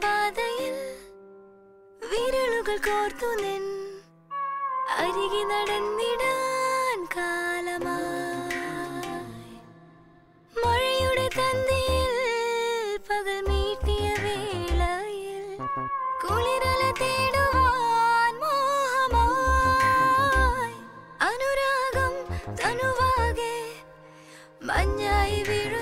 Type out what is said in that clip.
പാതയിൽ വിരലുകൾ കോർത്തു നിൻ. അരികെ നടന്നിടാൻ കാലമായി. മഴയുടെ തന്തിയിൽ പകൽ മീട്ടിയ വേളയിൽ കുളിരല തേടുവാൻ മോഹമായി. അനുരാഗം തനുവാകെ മഞ്ഞായി വീഴു